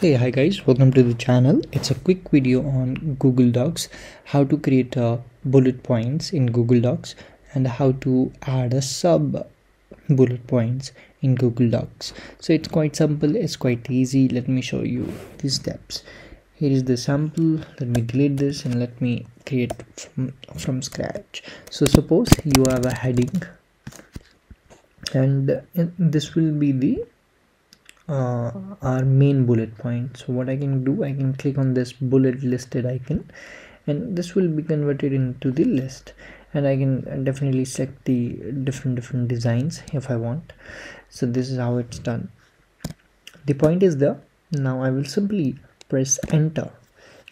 hey hi guys welcome to the channel. It's a quick video on google docs how to create uh, bullet points in google docs and how to add a sub bullet points in google docs. So it's quite simple it's quite easy. Let me show you the steps. Here is the sample. Let me delete this and let me create from, from scratch. So suppose you have a heading and this will be the uh, our main bullet point. So what I can do I can click on this bullet listed icon and this will be converted into the list. And I can definitely select the different different designs if I want. So this is how it's done. The point is there now I will simply press enter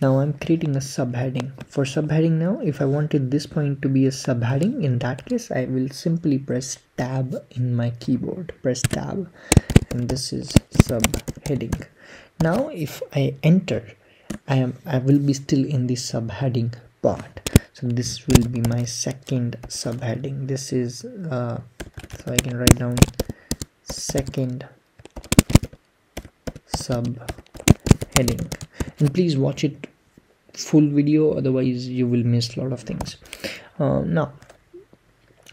now I'm creating a subheading. For subheading now if I wanted this point to be a subheading in that case I will simply press tab in my keyboard. Press tab and this is subheading. Now if I enter I am I will be still in the subheading part. So this will be my second subheading. This is uh, so I can write down second subheading and please watch it full video otherwise you will miss a lot of things. Uh, now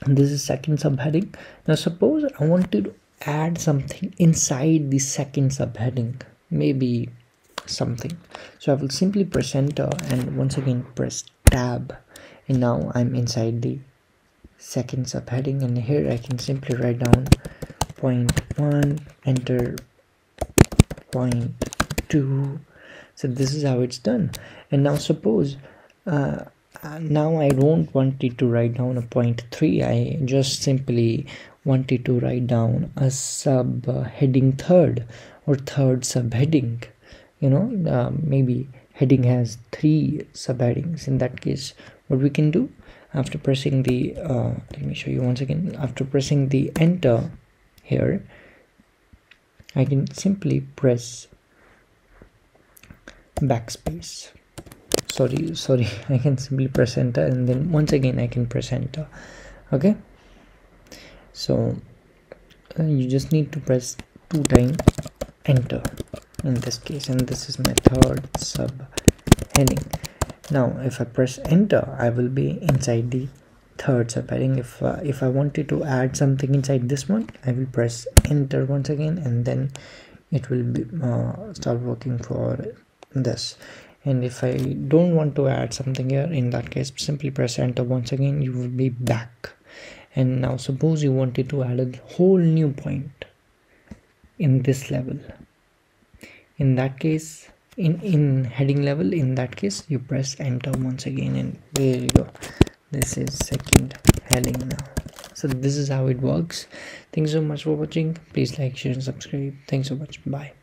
this is second subheading. Now suppose I want to add something inside the second subheading maybe something. So I will simply press enter and once again press tab. And now I'm inside the second subheading and here I can simply write down point one enter point two so this is how it's done. And now suppose uh, now I don't want it to write down a point three. I just simply wanted to write down a sub heading third or third subheading. You know uh, maybe heading has three subheadings. In that case what we can do after pressing the uh, let me show you once again. After pressing the enter here I can simply press backspace. Sorry sorry I can simply press enter and then once again I can press enter okay? So uh, you just need to press two times enter in this case and this is my third sub heading now if i press enter i will be inside the third subheading. If uh, if i wanted to add something inside this one i will press enter once again and then it will be uh, start working for this. And if i don't want to add something here in that case simply press enter once again you will be back. And now suppose you wanted to add a whole new point in this level. In that case in in heading level in that case you press enter once again and there you go. This is second heading now. So this is how it works. Thanks so much for watching. Please like share and subscribe. Thanks so much. Bye